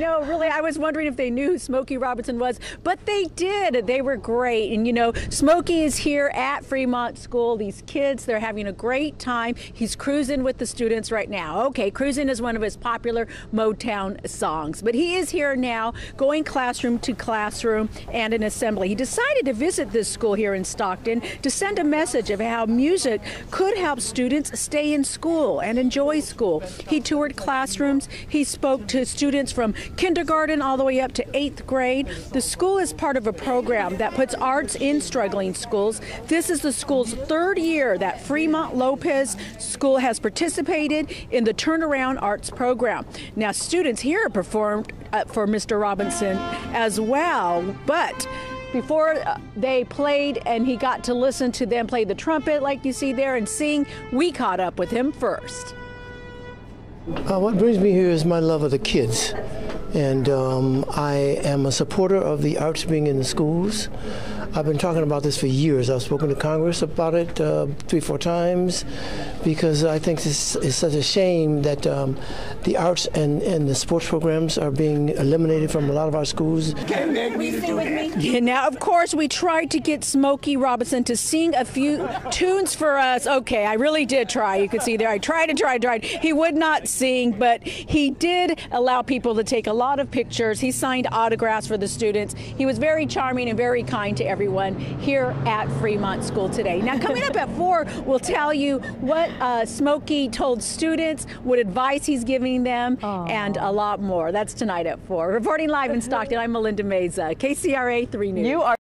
know, really, I was wondering if they knew who Smokey Robinson was, but they did. They were great. And you know, Smokey is here at Fremont School. These kids, they're having a great time. He's cruising with the students right now. Okay, cruising is one of his popular Motown songs, but he is here now going classroom to classroom and an assembly. He decided to visit this school here in Stockton to send a message of how music could help students stay in school and enjoy school. He toured classrooms. He spoke to students from kindergarten all the way up to eighth grade. The school is part of a program that puts arts in struggling schools. This is the school's third year that Fremont Lopez School has participated in the Turnaround Arts program. Now, students here performed uh, for Mr. Robinson as well, but before uh, they played and he got to listen to them play the trumpet like you see there and sing, we caught up with him first. Uh, what brings me here is my love of the kids. And um, I am a supporter of the arts being in the schools. I've been talking about this for years. I've spoken to Congress about it uh, three, four times because I think this is such a shame that um, the arts and, and the sports programs are being eliminated from a lot of our schools. Yeah, now, of course, we tried to get Smokey Robinson to sing a few tunes for us. Okay, I really did try. You can see there. I tried and tried and tried. He would not sing, but he did allow people to take a lot of pictures. He signed autographs for the students. He was very charming and very kind to everyone here at Fremont School today. Now, coming up at 4, we'll tell you what uh, Smokey told students, what advice he's giving them, Aww. and a lot more. That's tonight at 4. Reporting live in Stockton, I'm Melinda Meza, KCRA 3 News. You are